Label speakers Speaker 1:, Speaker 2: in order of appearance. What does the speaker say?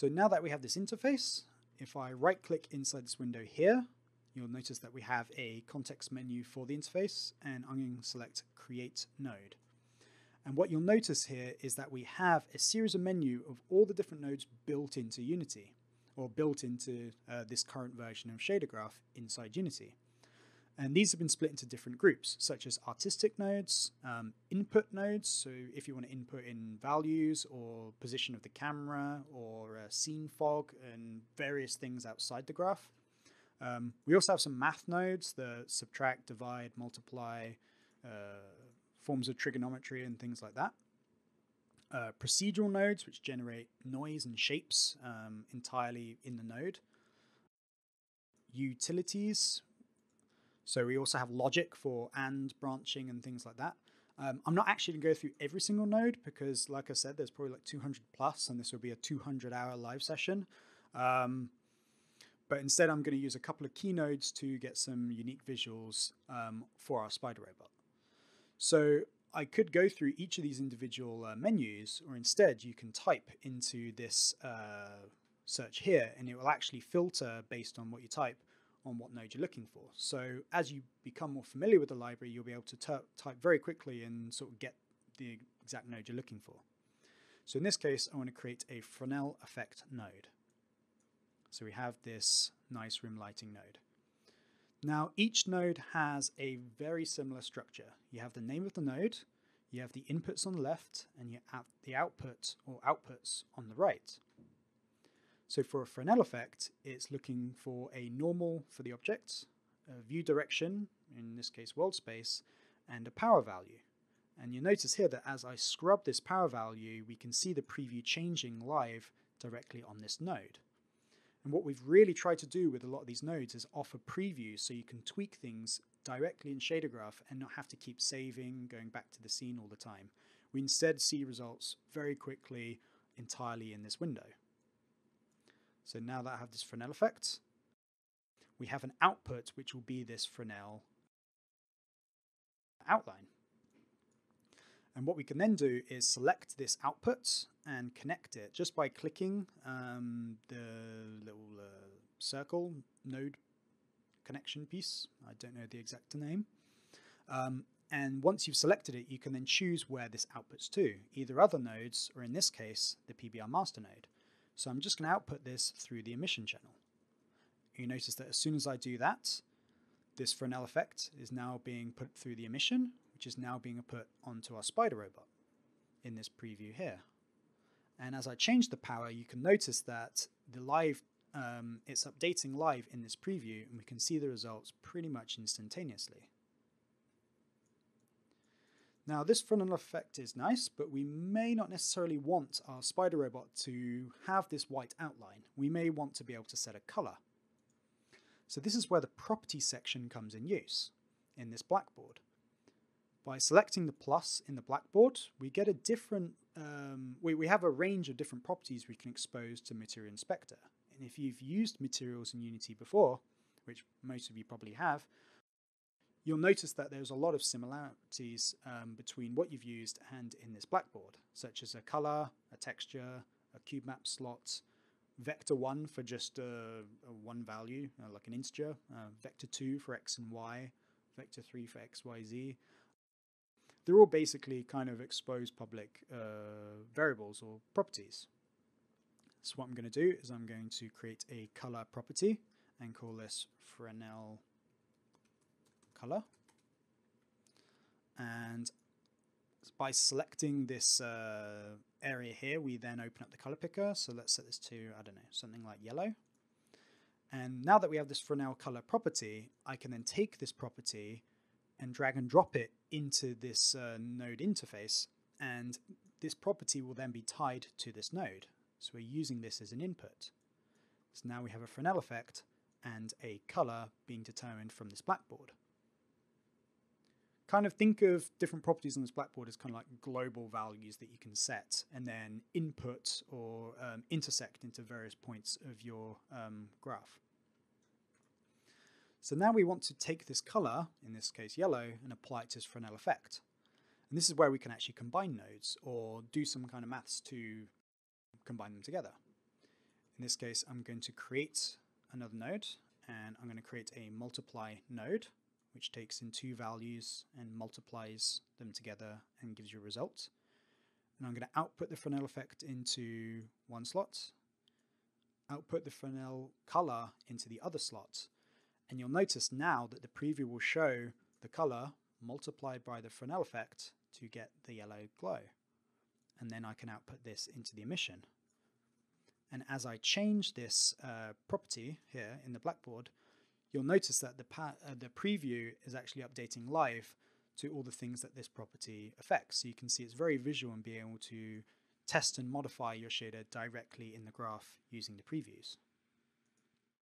Speaker 1: So now that we have this interface, if I right click inside this window here, you'll notice that we have a context menu for the interface and I'm going to select create node. And what you'll notice here is that we have a series of menu of all the different nodes built into Unity or built into uh, this current version of Shader Graph inside Unity. And these have been split into different groups, such as artistic nodes, um, input nodes, so if you want to input in values or position of the camera or uh, scene fog and various things outside the graph. Um, we also have some math nodes that subtract, divide, multiply, uh, forms of trigonometry and things like that. Uh, procedural nodes, which generate noise and shapes um, entirely in the node. Utilities, so we also have logic for and branching and things like that. Um, I'm not actually going to go through every single node because, like I said, there's probably like 200 plus, and this will be a 200 hour live session. Um, but instead, I'm going to use a couple of key nodes to get some unique visuals um, for our spider robot. So I could go through each of these individual uh, menus, or instead, you can type into this uh, search here, and it will actually filter based on what you type on what node you're looking for. So as you become more familiar with the library, you'll be able to type very quickly and sort of get the exact node you're looking for. So in this case, I want to create a Fresnel effect node. So we have this nice rim lighting node. Now each node has a very similar structure. You have the name of the node, you have the inputs on the left, and you have the output or outputs on the right. So for a Fresnel effect, it's looking for a normal for the object, a view direction, in this case world space, and a power value. And you notice here that as I scrub this power value, we can see the preview changing live directly on this node. And what we've really tried to do with a lot of these nodes is offer previews so you can tweak things directly in Shader Graph and not have to keep saving, going back to the scene all the time. We instead see results very quickly entirely in this window. So now that I have this Fresnel effect, we have an output which will be this Fresnel outline. And what we can then do is select this output and connect it just by clicking um, the little uh, circle node connection piece. I don't know the exact name. Um, and once you've selected it, you can then choose where this outputs to, either other nodes, or in this case, the PBR master node. So I'm just going to output this through the emission channel. You notice that as soon as I do that, this Fresnel effect is now being put through the emission, which is now being put onto our spider robot in this preview here. And as I change the power, you can notice that the live, um, it's updating live in this preview, and we can see the results pretty much instantaneously. Now this Fresnel effect is nice, but we may not necessarily want our spider robot to have this white outline. We may want to be able to set a color. So this is where the property section comes in use in this blackboard. By selecting the plus in the blackboard, we get a different, um, we, we have a range of different properties we can expose to Material Inspector. And if you've used materials in Unity before, which most of you probably have, you'll notice that there's a lot of similarities um, between what you've used and in this blackboard, such as a color, a texture, a cube map slot, vector 1 for just uh, one value, uh, like an integer, uh, vector 2 for x and y, vector 3 for x, y, z. They're all basically kind of exposed public uh, variables or properties. So what I'm going to do is I'm going to create a color property and call this Fresnel color. And by selecting this uh, area here, we then open up the color picker. So let's set this to, I don't know, something like yellow. And now that we have this Fresnel color property, I can then take this property and drag and drop it into this uh, node interface. And this property will then be tied to this node. So we're using this as an input. So now we have a Fresnel effect and a color being determined from this blackboard kind of think of different properties on this blackboard as kind of like global values that you can set and then input or um, intersect into various points of your um, graph. So now we want to take this color, in this case yellow, and apply it to this Fresnel effect. And this is where we can actually combine nodes or do some kind of maths to combine them together. In this case, I'm going to create another node and I'm going to create a multiply node which takes in two values and multiplies them together and gives you a result. And I'm going to output the Fresnel effect into one slot, output the Fresnel color into the other slot. And you'll notice now that the preview will show the color multiplied by the Fresnel effect to get the yellow glow. And then I can output this into the emission. And as I change this uh, property here in the blackboard, you'll notice that the, uh, the preview is actually updating live to all the things that this property affects. So you can see it's very visual and being able to test and modify your shader directly in the graph using the previews.